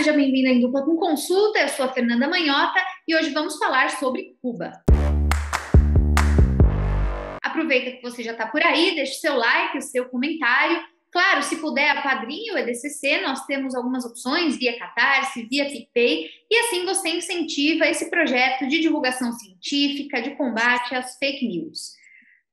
seja bem-vindo em Dupla com Consulta. Eu sou a Fernanda Manhota e hoje vamos falar sobre Cuba. Aproveita que você já está por aí, deixe seu like, o seu comentário. Claro, se puder, apadrinhe o EDCC, nós temos algumas opções via Catarse, via PicPay, e assim você incentiva esse projeto de divulgação científica, de combate às fake news.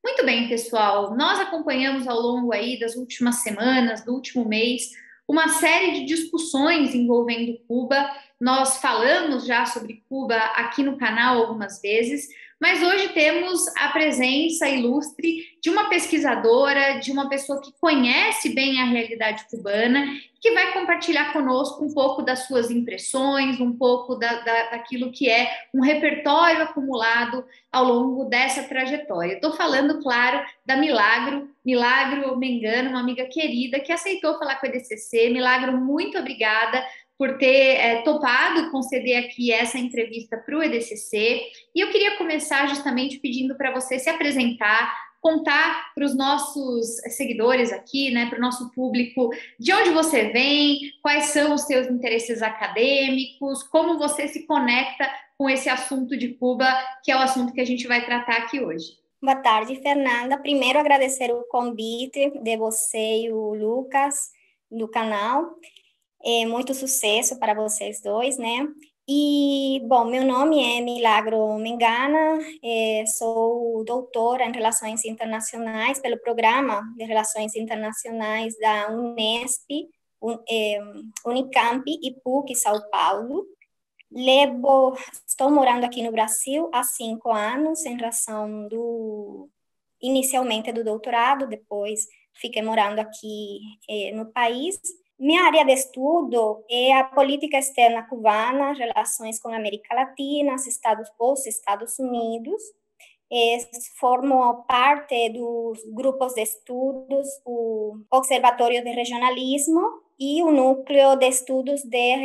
Muito bem, pessoal, nós acompanhamos ao longo aí das últimas semanas, do último mês, uma série de discussões envolvendo Cuba. Nós falamos já sobre Cuba aqui no canal algumas vezes, mas hoje temos a presença ilustre de uma pesquisadora, de uma pessoa que conhece bem a realidade cubana, que vai compartilhar conosco um pouco das suas impressões, um pouco da, da, daquilo que é um repertório acumulado ao longo dessa trajetória. Estou falando, claro, da Milagro, Milagro Mengano, uma amiga querida que aceitou falar com a EDCC. Milagro, muito obrigada por ter é, topado conceder aqui essa entrevista para o EDCC. E eu queria começar justamente pedindo para você se apresentar, contar para os nossos seguidores aqui, né, para o nosso público, de onde você vem, quais são os seus interesses acadêmicos, como você se conecta com esse assunto de Cuba, que é o assunto que a gente vai tratar aqui hoje. Boa tarde, Fernanda. Primeiro, agradecer o convite de você e o Lucas do canal. É, muito sucesso para vocês dois, né? E, bom, meu nome é Milagro Mengana, é, sou doutora em Relações Internacionais pelo Programa de Relações Internacionais da Unesp, un, é, Unicamp e PUC São Paulo. Levo, estou morando aqui no Brasil há cinco anos, em razão do, inicialmente do doutorado, depois fiquei morando aqui é, no país, minha área de estudo é a política externa cubana, relações com a América Latina, os Estados, os Estados Unidos. Formo parte dos grupos de estudos, o Observatório de Regionalismo e o Núcleo de Estudos de,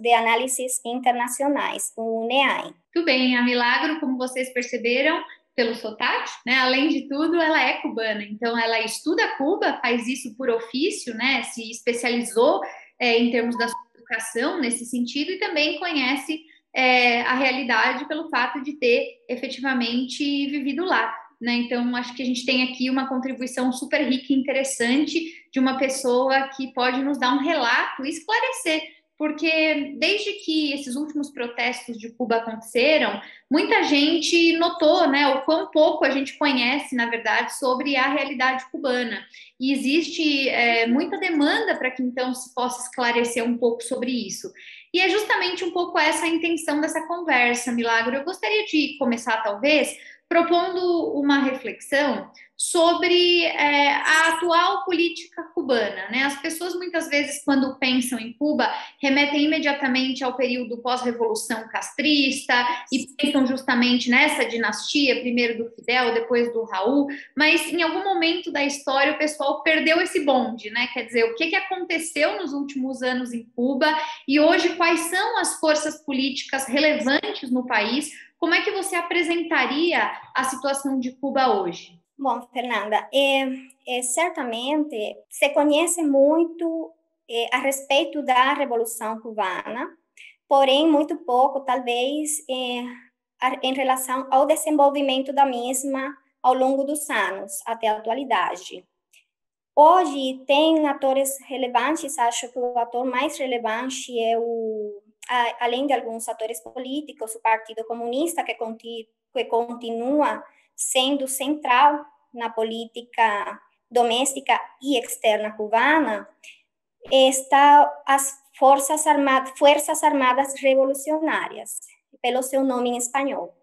de Análises Internacionais, o NEAI. Muito bem, a Milagro, como vocês perceberam, pelo sotaque, né? Além de tudo, ela é cubana, então ela estuda Cuba, faz isso por ofício, né? Se especializou é, em termos da educação nesse sentido e também conhece é, a realidade pelo fato de ter efetivamente vivido lá. Né? Então, acho que a gente tem aqui uma contribuição super rica e interessante de uma pessoa que pode nos dar um relato e esclarecer porque desde que esses últimos protestos de Cuba aconteceram, muita gente notou né, o quão pouco a gente conhece, na verdade, sobre a realidade cubana. E existe é, muita demanda para que então se possa esclarecer um pouco sobre isso. E é justamente um pouco essa a intenção dessa conversa, Milagro. Eu gostaria de começar, talvez, propondo uma reflexão sobre é, a atual política cubana. Né? As pessoas muitas vezes, quando pensam em Cuba, remetem imediatamente ao período pós-revolução castrista e pensam justamente nessa dinastia, primeiro do Fidel, depois do Raul, mas em algum momento da história o pessoal perdeu esse bonde, né? Quer dizer, o que, que aconteceu nos últimos anos em Cuba e hoje quais são as forças políticas relevantes no país como é que você apresentaria a situação de Cuba hoje? Bom, Fernanda, é, é, certamente se conhece muito é, a respeito da Revolução Cubana, porém muito pouco, talvez, é, em relação ao desenvolvimento da mesma ao longo dos anos, até a atualidade. Hoje tem atores relevantes, acho que o ator mais relevante é o além de alguns atores políticos, o Partido Comunista, que, que continua sendo central na política doméstica e externa cubana, está as Forças Armadas, Forças Armadas Revolucionárias, pelo seu nome em espanhol.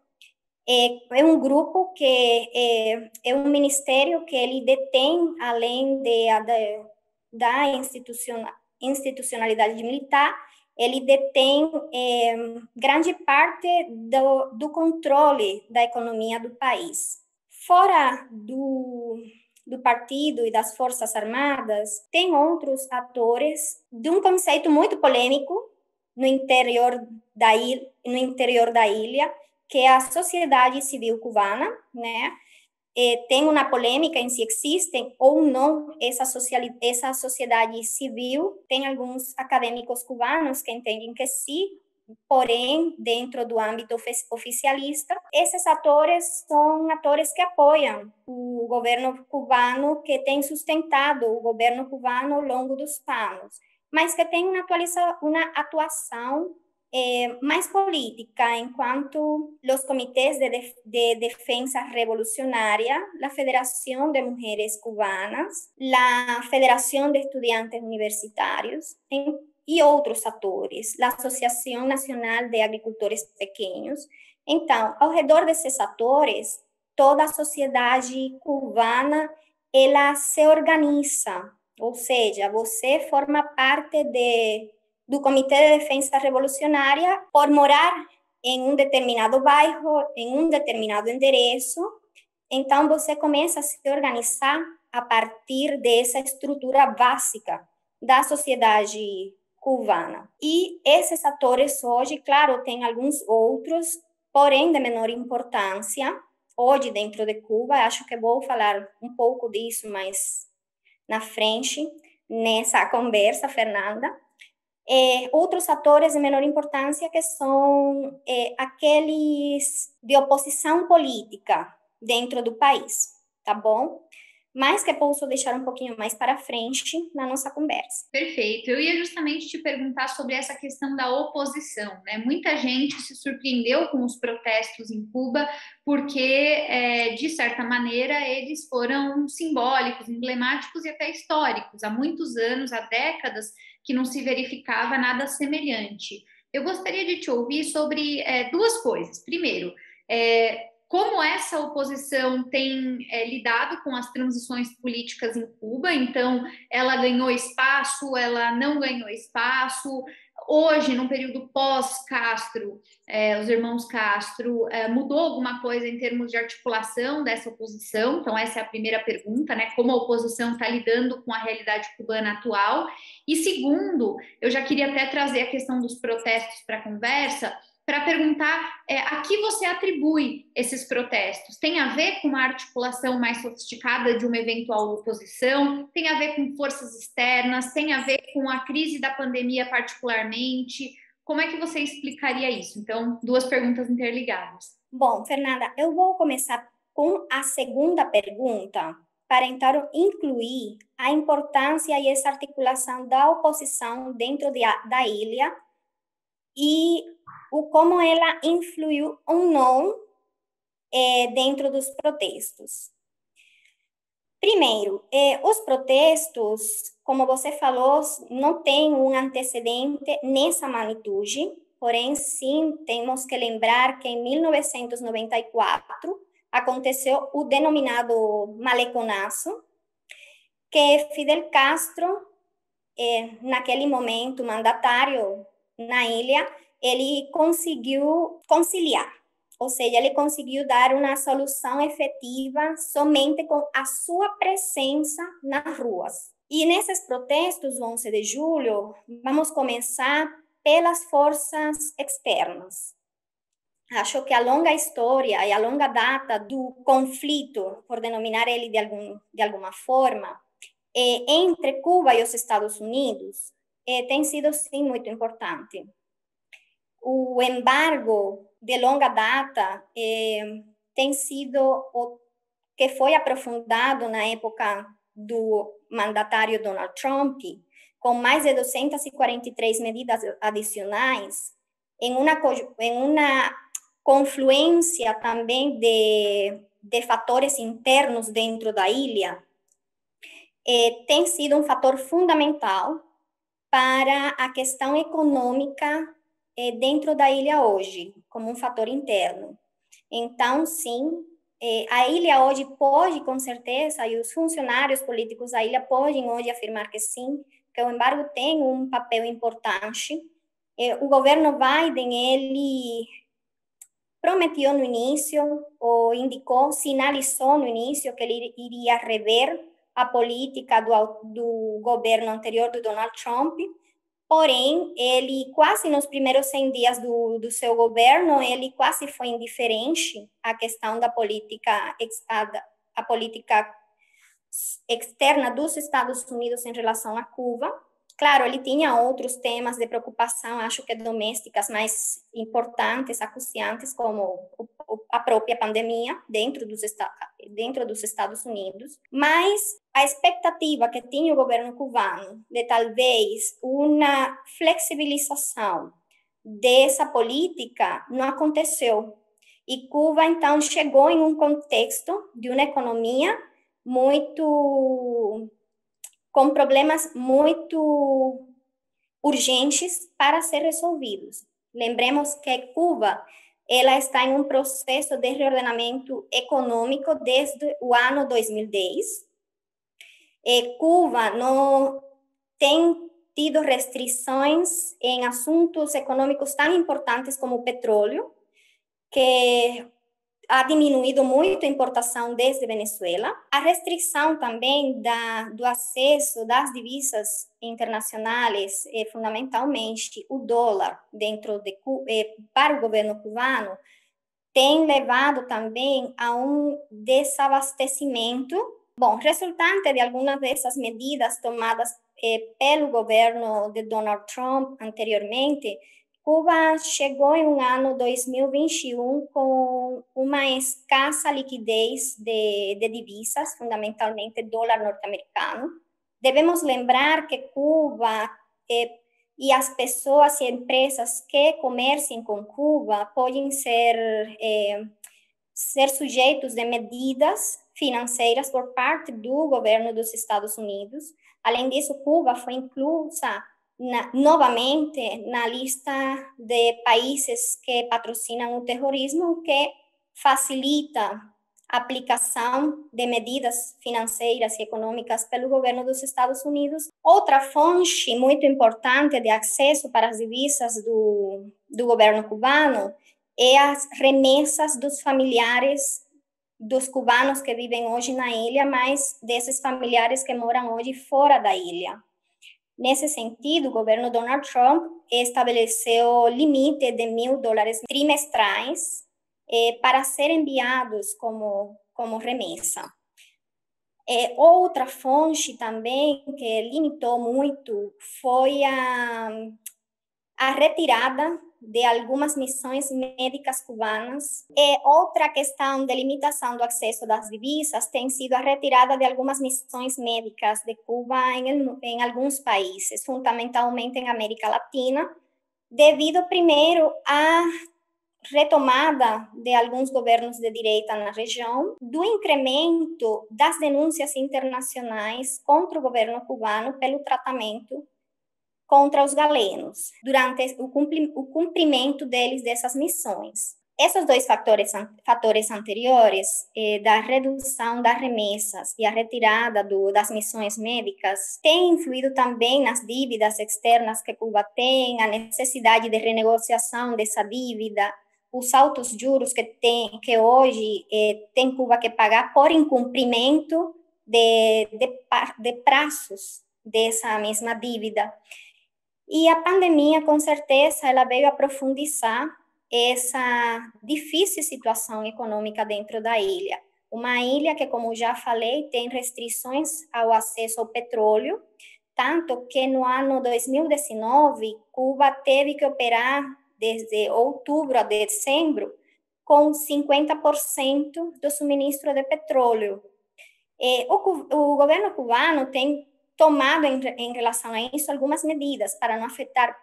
É, é um grupo que é, é, um ministério que ele detém, além de, de da institucionalidade militar, ele detém é, grande parte do, do controle da economia do país. Fora do, do partido e das Forças Armadas, tem outros atores de um conceito muito polêmico no interior da ilha, no interior da ilha que é a sociedade civil cubana, né? Eh, tem uma polêmica em se existem ou não essa, essa sociedade civil. Tem alguns acadêmicos cubanos que entendem que sim, porém, dentro do âmbito oficialista, esses atores são atores que apoiam o governo cubano, que tem sustentado o governo cubano ao longo dos anos, mas que tem uma, uma atuação eh, mais política, enquanto os comitês de, de, de, defensa revolucionária, a Federação de Mulheres Cubanas, a Federação de Estudantes Universitários, e outros atores, a Associação Nacional de Agricultores Pequenos. Então, ao redor desses atores, toda a sociedade cubana ela se organiza, ou seja, você forma parte de, do Comitê de Defesa Revolucionária por morar em um determinado bairro, em um determinado endereço. Então, você começa a se organizar a partir dessa estrutura básica da sociedade cubana. E esses atores hoje, claro, tem alguns outros, porém de menor importância, hoje dentro de Cuba, acho que vou falar um pouco disso mais na frente, nessa conversa, Fernanda. É, outros atores de menor importância que são é, aqueles de oposição política dentro do país, tá bom? mas que posso deixar um pouquinho mais para frente na nossa conversa. Perfeito. Eu ia justamente te perguntar sobre essa questão da oposição. Né? Muita gente se surpreendeu com os protestos em Cuba, porque, é, de certa maneira, eles foram simbólicos, emblemáticos e até históricos. Há muitos anos, há décadas, que não se verificava nada semelhante. Eu gostaria de te ouvir sobre é, duas coisas. Primeiro, é, como essa oposição tem é, lidado com as transições políticas em Cuba, então ela ganhou espaço, ela não ganhou espaço. Hoje, no período pós-Castro, é, os irmãos Castro, é, mudou alguma coisa em termos de articulação dessa oposição? Então, essa é a primeira pergunta, né? Como a oposição está lidando com a realidade cubana atual? E segundo, eu já queria até trazer a questão dos protestos para a conversa para perguntar é, a que você atribui esses protestos. Tem a ver com uma articulação mais sofisticada de uma eventual oposição? Tem a ver com forças externas? Tem a ver com a crise da pandemia, particularmente? Como é que você explicaria isso? Então, duas perguntas interligadas. Bom, Fernanda, eu vou começar com a segunda pergunta, para então incluir a importância e essa articulação da oposição dentro de, da ilha e o como ela influiu ou não é, dentro dos protestos. Primeiro, é, os protestos, como você falou, não têm um antecedente nessa magnitude, porém, sim, temos que lembrar que em 1994 aconteceu o denominado maleconaço, que Fidel Castro, é, naquele momento mandatário na ilha, ele conseguiu conciliar, ou seja, ele conseguiu dar uma solução efetiva somente com a sua presença nas ruas. E nesses protestos, 11 de julho, vamos começar pelas forças externas. Acho que a longa história e a longa data do conflito, por denominar ele de, algum, de alguma forma, é, entre Cuba e os Estados Unidos, é, tem sido, sim, muito importante. O embargo de longa data eh, tem sido o que foi aprofundado na época do mandatário Donald Trump, com mais de 243 medidas adicionais, em uma, em uma confluência também de, de fatores internos dentro da ilha, eh, tem sido um fator fundamental para a questão econômica é, dentro da ilha hoje, como um fator interno. Então, sim, é, a ilha hoje pode, com certeza, e os funcionários políticos da ilha podem hoje afirmar que sim, que o embargo tem um papel importante. É, o governo Biden, ele prometeu no início, ou indicou, sinalizou no início que ele iria rever a política do, do governo anterior do Donald Trump, Porém, ele quase nos primeiros 100 dias do, do seu governo, ele quase foi indiferente à questão da política, a política externa dos Estados Unidos em relação a Cuba. Claro, ele tinha outros temas de preocupação, acho que domésticas mais importantes, acuciantes, como a própria pandemia dentro dos, dentro dos Estados Unidos, mas a expectativa que tinha o governo cubano de talvez uma flexibilização dessa política não aconteceu. E Cuba, então, chegou em um contexto de uma economia muito com problemas muito urgentes para ser resolvidos. Lembremos que Cuba ela está em um processo de reordenamento econômico desde o ano 2010. E Cuba não tem tido restrições em assuntos econômicos tão importantes como o petróleo, que ha diminuído muito a importação desde Venezuela. A restrição também da, do acesso das divisas internacionais, eh, fundamentalmente o dólar, dentro de, eh, para o governo cubano, tem levado também a um desabastecimento. Bom, resultante de algumas dessas medidas tomadas eh, pelo governo de Donald Trump anteriormente, Cuba chegou em um ano 2021 com uma escassa liquidez de, de divisas, fundamentalmente dólar norte-americano. Devemos lembrar que Cuba eh, e as pessoas e empresas que comerciem com Cuba podem ser, eh, ser sujeitos de medidas financeiras por parte do governo dos Estados Unidos. Além disso, Cuba foi inclusa na, novamente na lista de países que patrocinam o terrorismo, que facilita a aplicação de medidas financeiras e econômicas pelo governo dos Estados Unidos. Outra fonte muito importante de acesso para as divisas do, do governo cubano é as remessas dos familiares dos cubanos que vivem hoje na ilha, mas desses familiares que moram hoje fora da ilha. Nesse sentido, o governo Donald Trump estabeleceu limite de mil dólares trimestrais eh, para serem enviados como, como remessa. Eh, outra fonte também que limitou muito foi a, a retirada de algumas missões médicas cubanas. E outra questão de limitação do acesso das divisas tem sido a retirada de algumas missões médicas de Cuba em, em alguns países, fundamentalmente em América Latina, devido primeiro à retomada de alguns governos de direita na região, do incremento das denúncias internacionais contra o governo cubano pelo tratamento contra os galenos durante o cumprimento deles dessas missões. Esses dois fatores, fatores anteriores, eh, da redução das remessas e a retirada do, das missões médicas, têm influído também nas dívidas externas que Cuba tem, a necessidade de renegociação dessa dívida, os altos juros que tem que hoje eh, tem Cuba que pagar por incumprimento de, de, de prazos dessa mesma dívida. E a pandemia, com certeza, ela veio a profundizar essa difícil situação econômica dentro da ilha. Uma ilha que, como já falei, tem restrições ao acesso ao petróleo, tanto que no ano 2019, Cuba teve que operar desde outubro a dezembro com 50% do suministro de petróleo. E o, o governo cubano tem tomado em, em relação a isso algumas medidas para não afetar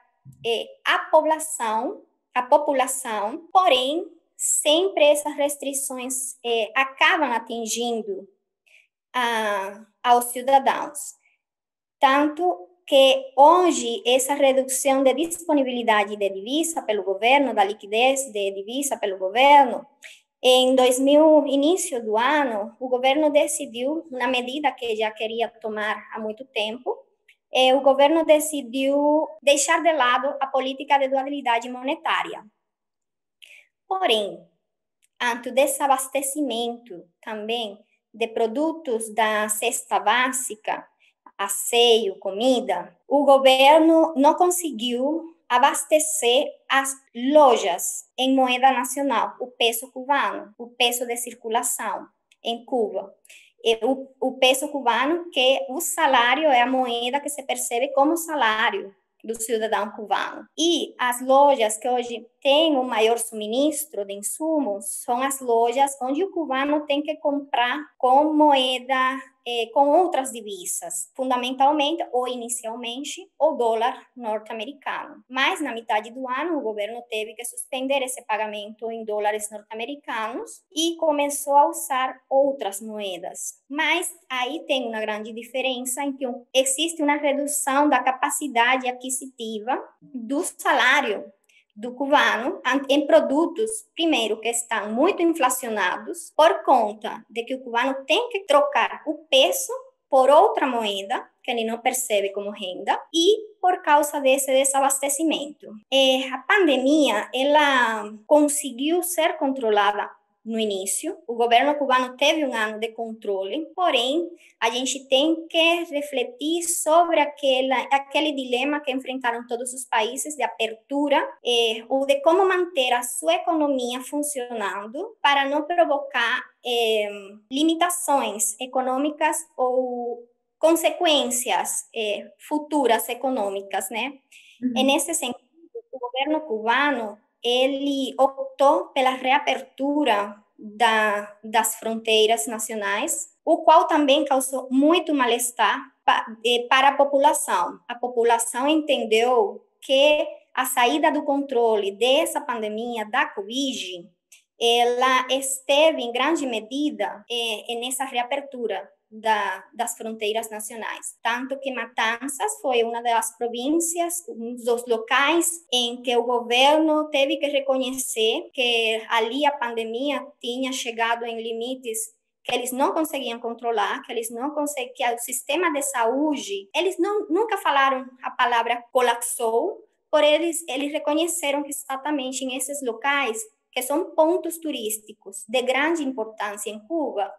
eh, a população, a população, porém, sempre essas restrições eh, acabam atingindo a, aos cidadãos. Tanto que hoje essa redução de disponibilidade de divisa pelo governo, da liquidez de divisa pelo governo, em 2000, início do ano, o governo decidiu, uma medida que já queria tomar há muito tempo, é, o governo decidiu deixar de lado a política de dualidade monetária. Porém, ante o desabastecimento também de produtos da cesta básica, asseio, comida, o governo não conseguiu abastecer as lojas em moeda nacional, o peso cubano, o peso de circulação. em Cuba. O, o peso cubano, que o salário é a moeda que se percebe como salário do cidadão cubano. E as lojas que hoje têm o maior suministro de insumos são as lojas onde o cubano tem que comprar com moeda é, com outras divisas, fundamentalmente ou inicialmente o dólar norte-americano. Mas na metade do ano o governo teve que suspender esse pagamento em dólares norte-americanos e começou a usar outras moedas. Mas aí tem uma grande diferença em que existe uma redução da capacidade aquisitiva do salário do cubano em produtos, primeiro, que estão muito inflacionados, por conta de que o cubano tem que trocar o peso por outra moeda, que ele não percebe como renda, e por causa desse desabastecimento. E a pandemia, ela conseguiu ser controlada no início. O governo cubano teve um ano de controle, porém, a gente tem que refletir sobre aquela, aquele dilema que enfrentaram todos os países de abertura eh, ou de como manter a sua economia funcionando para não provocar eh, limitações econômicas ou consequências eh, futuras econômicas, né? Uhum. E nesse sentido, o governo cubano ele optou pela reabertura da, das fronteiras nacionais, o qual também causou muito mal-estar para a população. A população entendeu que a saída do controle dessa pandemia da Covid, ela esteve em grande medida é, nessa reabertura da, das fronteiras nacionais. Tanto que Matanzas foi uma das províncias, um dos locais em que o governo teve que reconhecer que ali a pandemia tinha chegado em limites que eles não conseguiam controlar, que eles não conseguiam, que o sistema de saúde, eles não, nunca falaram a palavra colapsou, por eles, eles reconheceram que exatamente em esses locais que são pontos turísticos de grande importância em Cuba,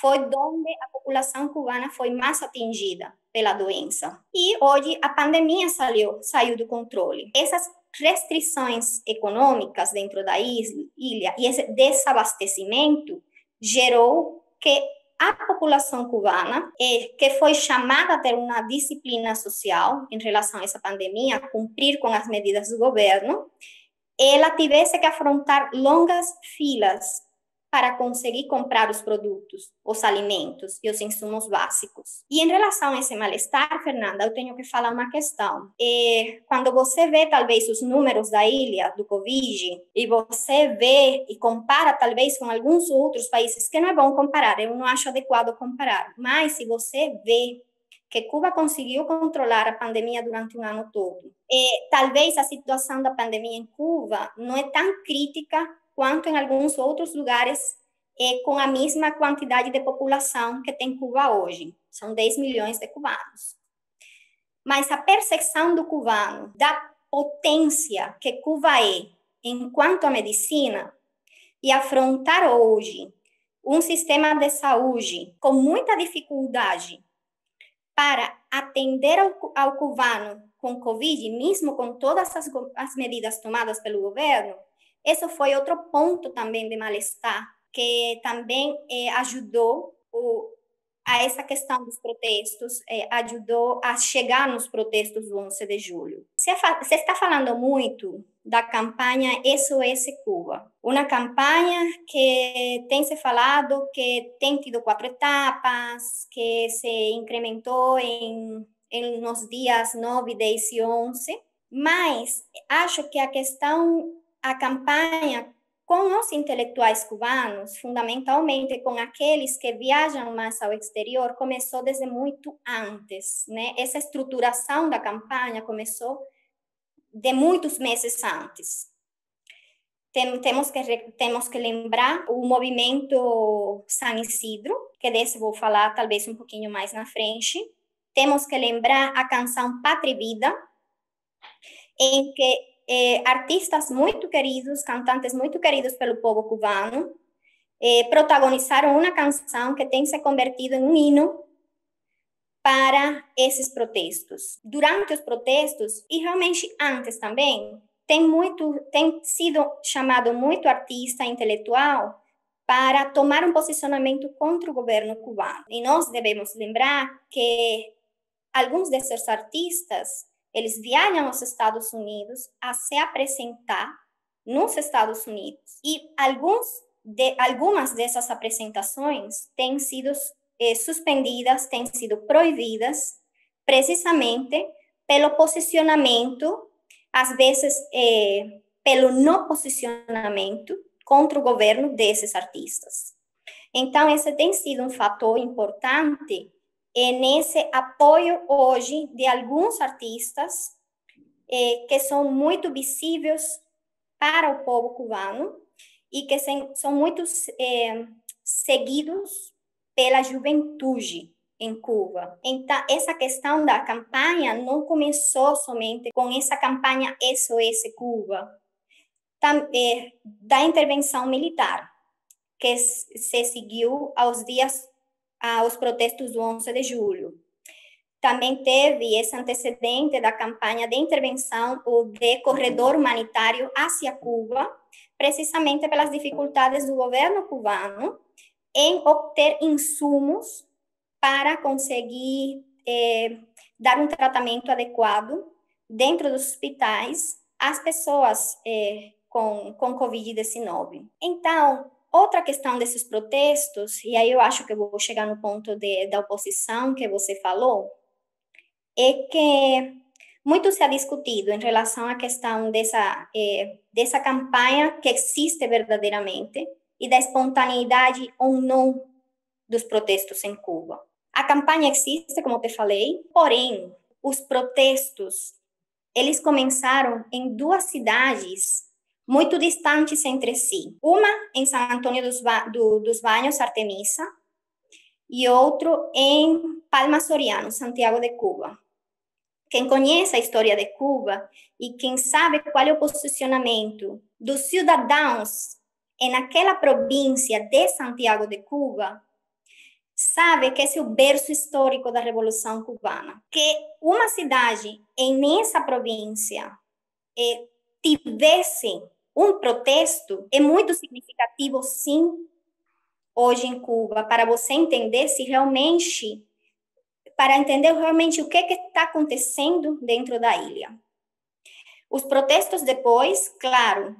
foi onde a população cubana foi mais atingida pela doença. E hoje a pandemia saiu, saiu do controle. Essas restrições econômicas dentro da ilha e esse desabastecimento gerou que a população cubana, eh, que foi chamada a ter uma disciplina social em relação a essa pandemia, a cumprir com as medidas do governo, ela tivesse que afrontar longas filas para conseguir comprar os produtos, os alimentos e os insumos básicos. E em relação a esse mal-estar, Fernanda, eu tenho que falar uma questão. E quando você vê, talvez, os números da ilha do Covid, e você vê e compara, talvez, com alguns outros países, que não é bom comparar, eu não acho adequado comparar, mas se você vê que Cuba conseguiu controlar a pandemia durante um ano todo. E, talvez a situação da pandemia em Cuba não é tão crítica quanto em alguns outros lugares com a mesma quantidade de população que tem Cuba hoje. São 10 milhões de cubanos. Mas a percepção do cubano da potência que Cuba é enquanto a medicina e afrontar hoje um sistema de saúde com muita dificuldade para atender ao, ao cubano com Covid, mesmo com todas as, as medidas tomadas pelo governo, isso foi outro ponto também de mal-estar, que também eh, ajudou o, a essa questão dos protestos, eh, ajudou a chegar nos protestos do 11 de julho. Você está falando muito da campanha SOS Cuba, uma campanha que tem se falado que tem tido quatro etapas, que se incrementou em, em nos dias 9, 10 e 11, mas acho que a questão, a campanha com os intelectuais cubanos, fundamentalmente com aqueles que viajam mais ao exterior, começou desde muito antes, né? Essa estruturação da campanha começou de muitos meses antes. Tem, temos, que, temos que lembrar o movimento San Isidro, que desse vou falar talvez um pouquinho mais na frente. Temos que lembrar a canção Pátria e Vida, em que eh, artistas muito queridos, cantantes muito queridos pelo povo cubano, eh, protagonizaram uma canção que tem se convertido em um hino para esses protestos. Durante os protestos e realmente antes também, tem muito tem sido chamado muito artista intelectual para tomar um posicionamento contra o governo cubano. E nós devemos lembrar que alguns desses artistas, eles viajam aos Estados Unidos a se apresentar nos Estados Unidos. E alguns de, algumas dessas apresentações têm sido eh, suspendidas, têm sido proibidas, precisamente pelo posicionamento, às vezes eh, pelo não posicionamento contra o governo desses artistas. Então, esse tem sido um fator importante é nesse apoio hoje de alguns artistas eh, que são muito visíveis para o povo cubano e que são muito eh, seguidos pela juventude em Cuba. Então, essa questão da campanha não começou somente com essa campanha SOS Cuba, também da intervenção militar, que se seguiu aos dias, aos protestos do 11 de julho. Também teve esse antecedente da campanha de intervenção, o de corredor humanitário hacia Cuba, precisamente pelas dificuldades do governo cubano em obter insumos para conseguir eh, dar um tratamento adequado dentro dos hospitais às pessoas eh, com, com Covid-19. Então, outra questão desses protestos, e aí eu acho que eu vou chegar no ponto de, da oposição que você falou, é que muito se ha discutido em relação à questão dessa, eh, dessa campanha que existe verdadeiramente e da espontaneidade ou não dos protestos em Cuba. A campanha existe, como te falei, porém, os protestos, eles começaram em duas cidades muito distantes entre si. Uma em São Antônio dos, ba do, dos Banhos, Artemisa, e outro em Palma Soriano, Santiago de Cuba. Quem conhece a história de Cuba e quem sabe qual é o posicionamento dos cidadãos naquela província de Santiago de Cuba, sabe que esse é o berço histórico da Revolução Cubana. Que uma cidade em essa província eh, tivesse um protesto é muito significativo, sim, hoje em Cuba, para você entender se realmente, para entender realmente o que está acontecendo dentro da ilha. Os protestos depois, claro,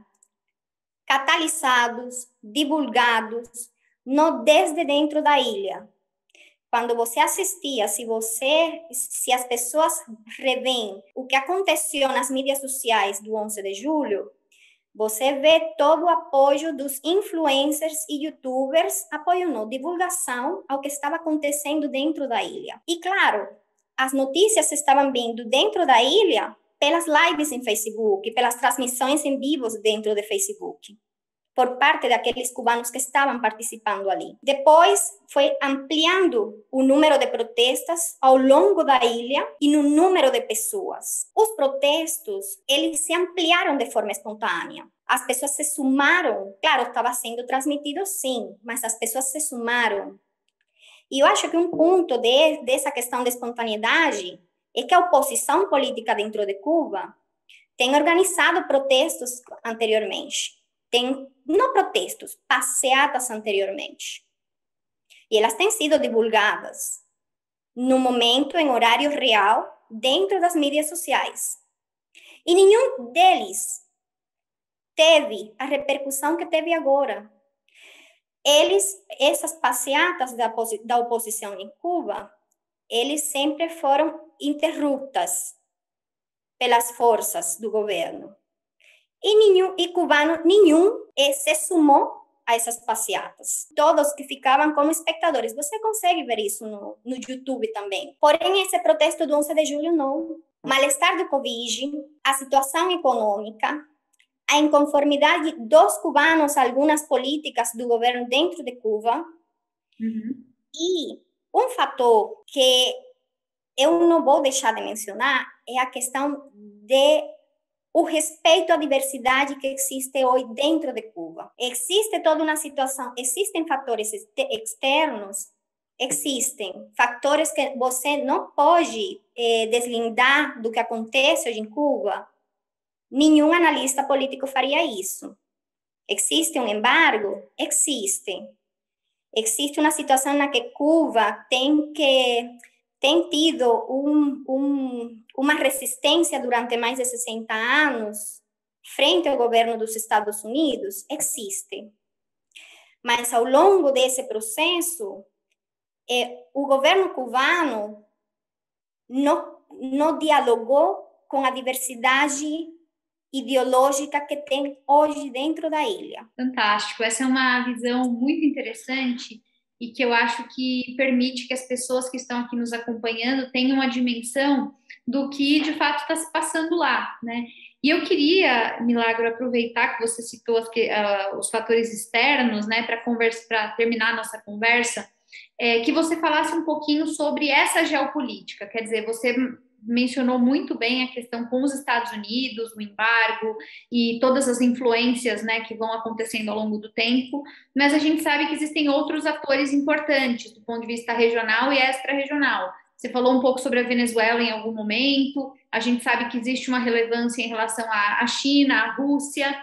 catalisados, divulgados, no desde dentro da ilha. Quando você assistia, se você, se as pessoas revêem o que aconteceu nas mídias sociais do 11 de julho, você vê todo o apoio dos influencers e youtubers, apoio não, divulgação ao que estava acontecendo dentro da ilha. E claro, as notícias estavam vindo dentro da ilha pelas lives em Facebook, pelas transmissões em vivos dentro do Facebook, por parte daqueles cubanos que estavam participando ali. Depois foi ampliando o número de protestos ao longo da ilha e no número de pessoas. Os protestos, eles se ampliaram de forma espontânea. As pessoas se sumaram, claro, estava sendo transmitido sim, mas as pessoas se sumaram. E eu acho que um ponto de, dessa questão de espontaneidade é que a oposição política dentro de Cuba tem organizado protestos anteriormente. Tem, não protestos, passeatas anteriormente. E elas têm sido divulgadas no momento, em horário real, dentro das mídias sociais. E nenhum deles teve a repercussão que teve agora. Eles, essas passeatas da, da oposição em Cuba, eles sempre foram interruptas pelas forças do governo. E nenhum e cubano nenhum se sumou a essas passeatas. Todos que ficavam como espectadores. Você consegue ver isso no, no YouTube também. Porém, esse protesto do 11 de julho não. Malestar do Covid, a situação econômica, a inconformidade dos cubanos a algumas políticas do governo dentro de Cuba. Uhum. E um fator que eu não vou deixar de mencionar é a questão de o respeito à diversidade que existe hoje dentro de Cuba. Existe toda uma situação, existem fatores externos, existem fatores que você não pode eh, deslindar do que acontece hoje em Cuba. Nenhum analista político faria isso. Existe um embargo? Existe. Existe uma situação na que Cuba tem que tem tido um, um, uma resistência durante mais de 60 anos frente ao governo dos Estados Unidos? Existe. Mas ao longo desse processo, eh, o governo cubano não, não dialogou com a diversidade ideológica que tem hoje dentro da ilha. Fantástico, essa é uma visão muito interessante e que eu acho que permite que as pessoas que estão aqui nos acompanhando tenham uma dimensão do que de fato está se passando lá, né? E eu queria, Milagro, aproveitar que você citou as, uh, os fatores externos, né, para terminar a nossa conversa, é, que você falasse um pouquinho sobre essa geopolítica. Quer dizer, você mencionou muito bem a questão com os Estados Unidos, o embargo e todas as influências né, que vão acontecendo ao longo do tempo, mas a gente sabe que existem outros atores importantes do ponto de vista regional e extra-regional. Você falou um pouco sobre a Venezuela em algum momento, a gente sabe que existe uma relevância em relação à China, à Rússia,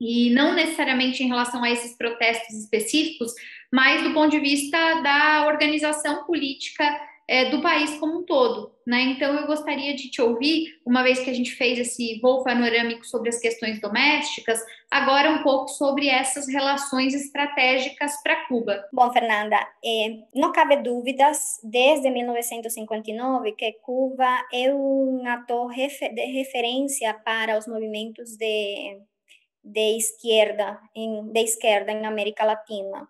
e não necessariamente em relação a esses protestos específicos, mas do ponto de vista da organização política é, do país como um todo. Né? Então, eu gostaria de te ouvir, uma vez que a gente fez esse voo panorâmico sobre as questões domésticas, agora um pouco sobre essas relações estratégicas para Cuba. Bom, Fernanda, é, não cabe dúvidas, desde 1959, que Cuba é um ator refer de referência para os movimentos de, de esquerda, em, de esquerda em América Latina.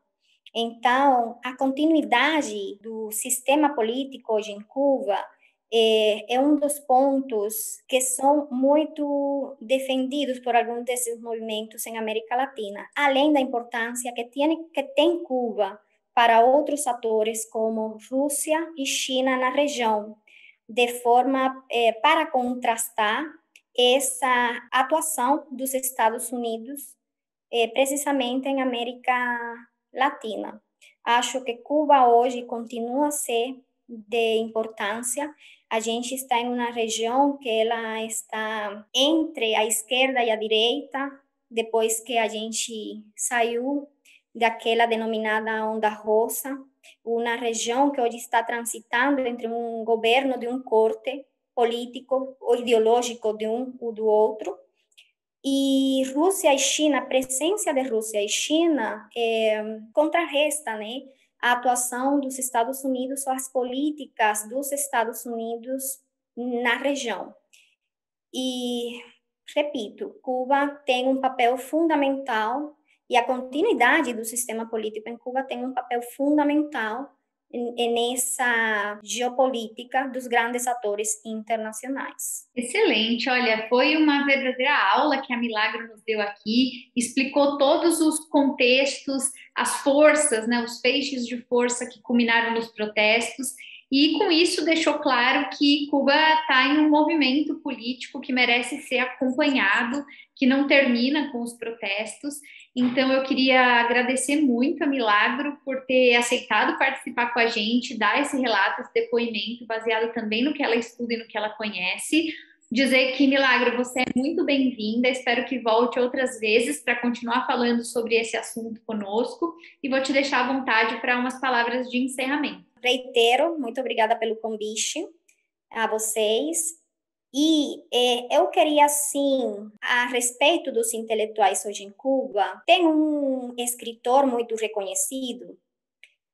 Então, a continuidade do sistema político hoje em Cuba é, é, um dos pontos que são muito defendidos por alguns desses movimentos em América Latina, além da importância que tem, que tem Cuba para outros atores como Rússia e China na região, de forma é, para contrastar essa atuação dos Estados Unidos, é, precisamente em América Latina. Acho que Cuba hoje continua a ser de importância. A gente está em uma região que ela está entre a esquerda e a direita, depois que a gente saiu daquela denominada onda rosa, uma região que hoje está transitando entre um governo de um corte político ou ideológico de um ou do outro, e Rússia e China, a presença de Rússia e China é, contrarresta né, a atuação dos Estados Unidos ou as políticas dos Estados Unidos na região. E, repito, Cuba tem um papel fundamental e a continuidade do sistema político em Cuba tem um papel fundamental nessa geopolítica dos grandes atores internacionais. Excelente, olha, foi uma verdadeira aula que a Milagro nos deu aqui, explicou todos os contextos, as forças, né, os feixes de força que culminaram nos protestos, e com isso deixou claro que Cuba está em um movimento político que merece ser acompanhado, que não termina com os protestos então, eu queria agradecer muito a Milagro por ter aceitado participar com a gente, dar esse relato, esse depoimento, baseado também no que ela estuda e no que ela conhece. Dizer que, Milagro, você é muito bem-vinda, espero que volte outras vezes para continuar falando sobre esse assunto conosco e vou te deixar à vontade para umas palavras de encerramento. Reitero, muito obrigada pelo convite a vocês e é, eu queria, assim, a respeito dos intelectuais hoje em Cuba, tem um escritor muito reconhecido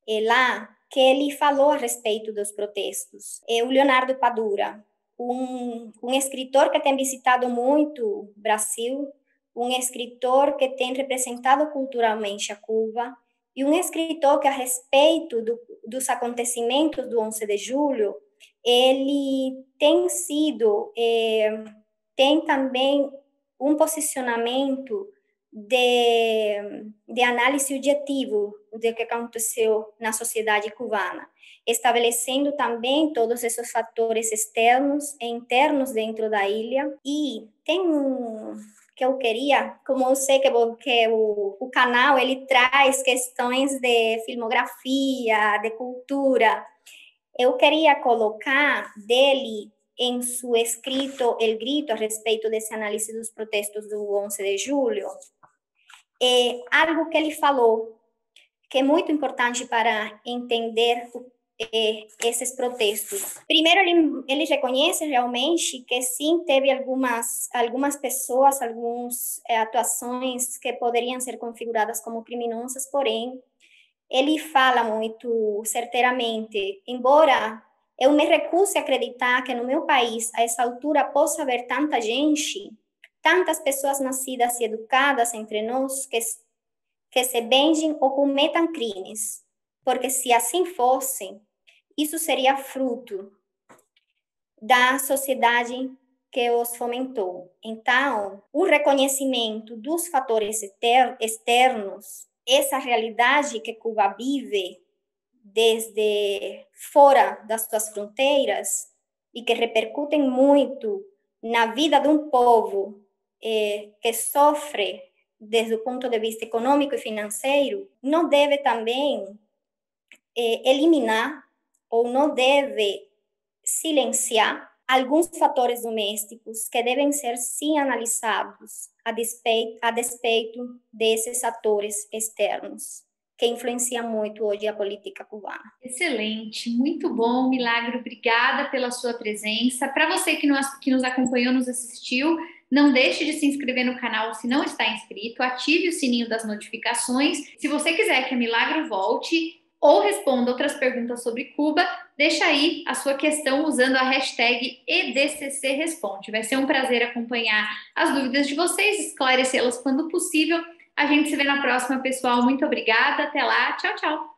é, lá que ele falou a respeito dos protestos. É o Leonardo Padura, um, um escritor que tem visitado muito o Brasil, um escritor que tem representado culturalmente a Cuba e um escritor que, a respeito do, dos acontecimentos do 11 de julho, ele tem sido, é, tem também um posicionamento de, de análise objetivo do que aconteceu na sociedade cubana, estabelecendo também todos esses fatores externos e internos dentro da ilha. E tem um que eu queria, como eu sei que, que o, o canal ele traz questões de filmografia, de cultura, eu queria colocar dele em seu escrito El Grito a respeito desse análise dos protestos do 11 de julho, é algo que ele falou, que é muito importante para entender é, esses protestos. Primeiro, ele, ele reconhece realmente que sim, teve algumas, algumas pessoas, algumas é, atuações que poderiam ser configuradas como criminosas, porém, ele fala muito certeiramente, embora eu me recuse a acreditar que no meu país, a essa altura, possa haver tanta gente, tantas pessoas nascidas e educadas entre nós que, que se benzem ou cometam crimes. Porque se assim fosse, isso seria fruto da sociedade que os fomentou. Então, o reconhecimento dos fatores externos, essa realidade que Cuba vive desde fora das suas fronteiras e que repercutem muito na vida de um povo eh, que sofre desde o ponto de vista econômico e financeiro, não deve também eh, eliminar ou não deve silenciar alguns fatores domésticos que devem ser sim analisados a despeito, a despeito desses atores externos que influencia muito hoje a política cubana. Excelente, muito bom, Milagre, obrigada pela sua presença. Para você que nos, que nos acompanhou, nos assistiu, não deixe de se inscrever no canal se não está inscrito, ative o sininho das notificações. Se você quiser que a Milagro volte ou responda outras perguntas sobre Cuba, deixa aí a sua questão usando a hashtag EDCCResponde. Vai ser um prazer acompanhar as dúvidas de vocês, esclarecê-las quando possível a gente se vê na próxima, pessoal. Muito obrigada. Até lá. Tchau, tchau.